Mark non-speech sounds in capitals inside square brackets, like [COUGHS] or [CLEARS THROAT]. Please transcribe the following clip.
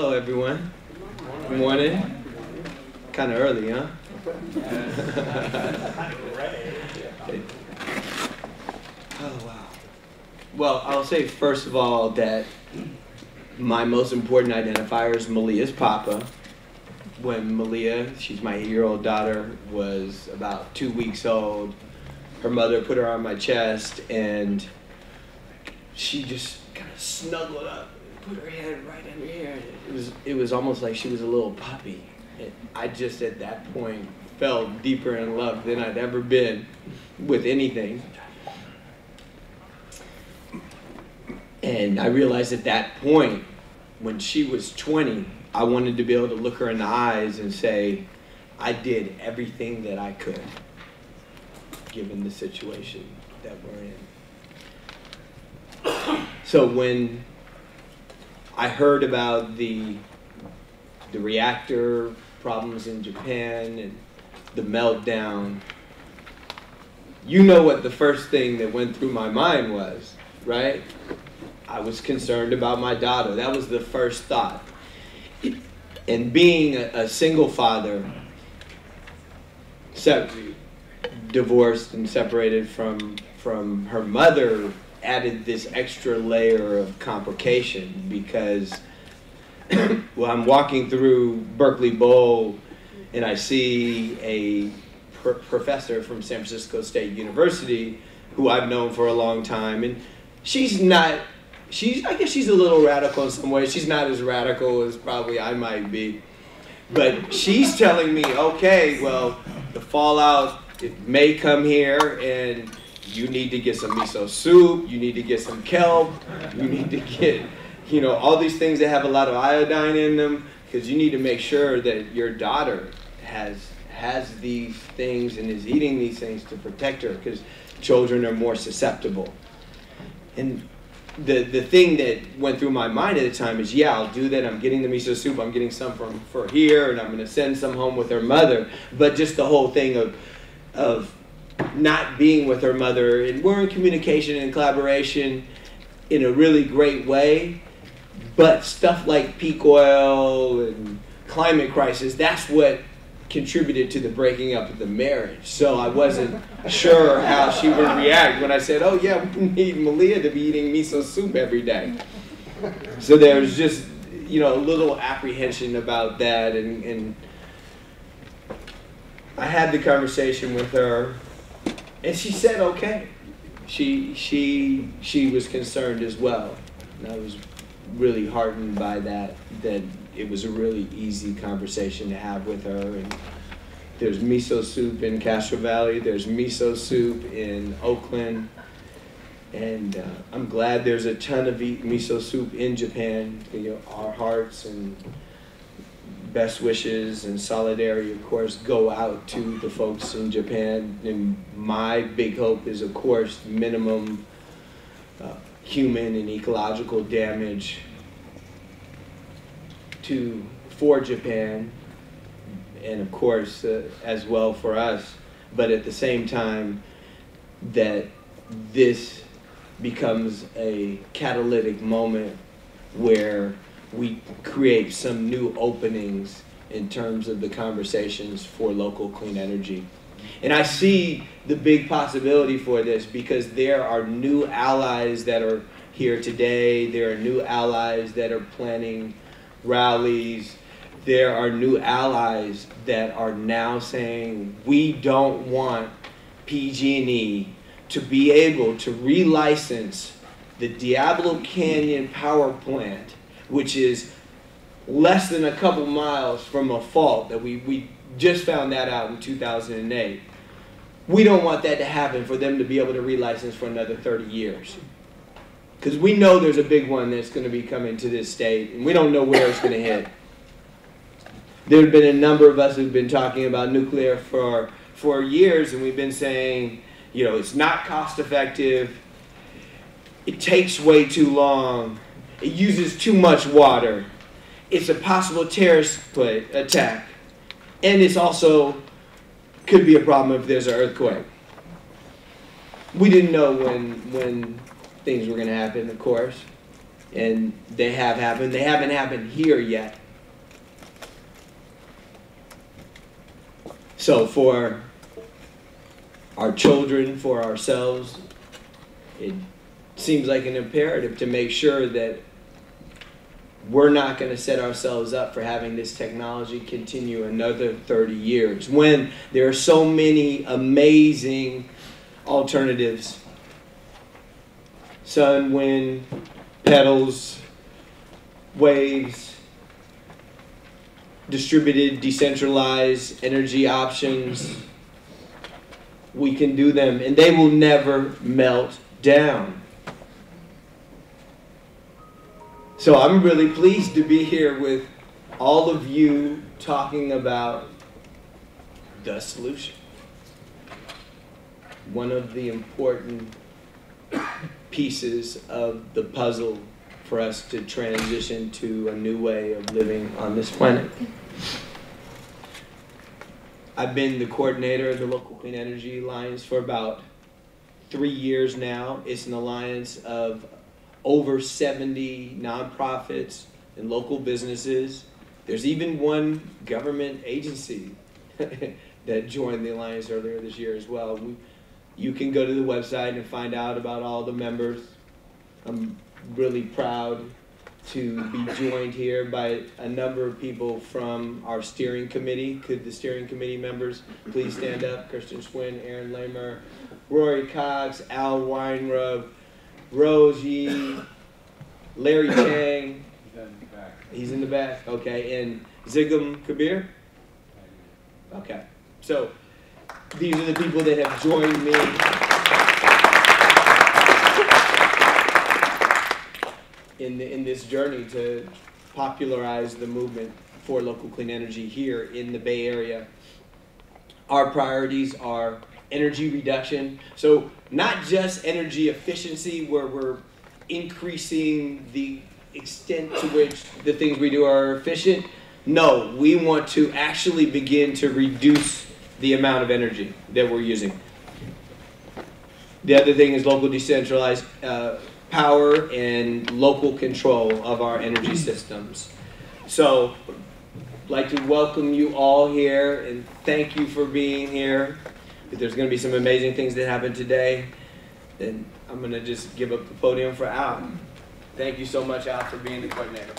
Hello, everyone. Good morning. Kind of early, huh? [LAUGHS] oh, wow. Well, I'll say first of all that my most important identifier is Malia's papa. When Malia, she's my eight-year-old daughter, was about two weeks old, her mother put her on my chest and she just kind of snuggled up put her head right under here. It was, it was almost like she was a little puppy. I just at that point fell deeper in love than I'd ever been with anything. And I realized at that point, when she was 20, I wanted to be able to look her in the eyes and say, I did everything that I could, given the situation that we're in. So when I heard about the the reactor problems in Japan and the meltdown, you know what the first thing that went through my mind was, right? I was concerned about my daughter. That was the first thought. And being a, a single father, divorced and separated from from her mother, added this extra layer of complication because [CLEARS THROAT] well, I'm walking through Berkeley Bowl and I see a pr- professor from San Francisco State University who I've known for a long time, and she's not. She's, I guess she's a little radical in some ways. She's not as radical as probably I might be. But she's telling me, okay, well, the fallout it may come here and you need to get some miso soup, you need to get some kelp, you need to get, you know, all these things that have a lot of iodine in them because you need to make sure that your daughter has has these things and is eating these things to protect her because children are more susceptible. And the the thing that went through my mind at the time is, yeah, I'll do that. I'm getting the miso soup. I'm getting some from for here, and I'm going to send some home with her mother. But just the whole thing of of not being with her mother, and we're in communication and collaboration in a really great way. But stuff like peak oil and climate crisis, that's what contributed to the breaking up of the marriage. So I wasn't sure how she would react when I said, "Oh yeah, we need Malia to be eating miso soup every day." So there was just you know a little apprehension about that, and, and I had the conversation with her, and she said, "Okay." She she she was concerned as well, and I was really heartened by that. That it was a really easy conversation to have with her. And there's miso soup in Castro Valley. There's miso soup in Oakland. And uh, I'm glad there's a ton of miso soup in Japan. You know, our hearts and best wishes and solidarity, of course, go out to the folks in Japan. And my big hope is, of course, minimum uh, human and ecological damage to for Japan, and of course uh, as well for us. But at the same time, that this becomes a catalytic moment where we create some new openings in terms of the conversations for local clean energy. And I see the big possibility for this because there are new allies that are here today. There are new allies that are planning rallies. There are new allies that are now saying we don't want PG&E to be able to relicense the Diablo Canyon power plant, which is less than a couple miles from a fault that we, we just found that out in 2008. We don't want that to happen for them to be able to relicense for another 30 years. Because we know there's a big one that's going to be coming to this state, and we don't know where it's going to hit. There have been a number of us who've been talking about nuclear for, for years, and we've been saying, you know, it's not cost effective, it takes way too long, it uses too much water, it's a possible terrorist attack, and it's also could be a problem if there's an earthquake. We didn't know when when things were going to happen, of course. and they have happened. They haven't happened here yet. So for our children, for ourselves, it seems like an imperative to make sure that we're not going to set ourselves up for having this technology continue another 30 years when there are so many amazing alternatives sun, wind, pedals, waves, distributed, decentralized energy options. We can do them, and they will never melt down. So I'm really pleased to be here with all of you talking about the solution. One of the important pieces of the puzzle for us to transition to a new way of living on this planet. I've been the coordinator of the Local Clean Energy Alliance for about three years now. It's an alliance of over 70 nonprofits and local businesses. There's even one government agency [LAUGHS] that joined the alliance earlier this year as well. We, you can go to the website and find out about all the members. I'm really proud to be joined here by a number of people from our steering committee. Could the steering committee members please stand up? Kristen Schwinn, Aaron Lamer, Rory Cox, Al Weinrub, Yee, Larry [COUGHS] Chang. He's in the back. Okay, and Zigam Kabir. Okay, so these are the people that have joined me. In, the, in this journey to popularize the movement for local clean energy here in the Bay Area. Our priorities are energy reduction. So not just energy efficiency where we're increasing the extent to which the things we do are efficient. No, we want to actually begin to reduce the amount of energy that we're using. The other thing is local decentralized uh, power and local control of our energy systems. So, I'd like to welcome you all here and thank you for being here. If there's going to be some amazing things that happen today. Then I'm going to just give up the podium for Al. Thank you so much, Al, for being the coordinator.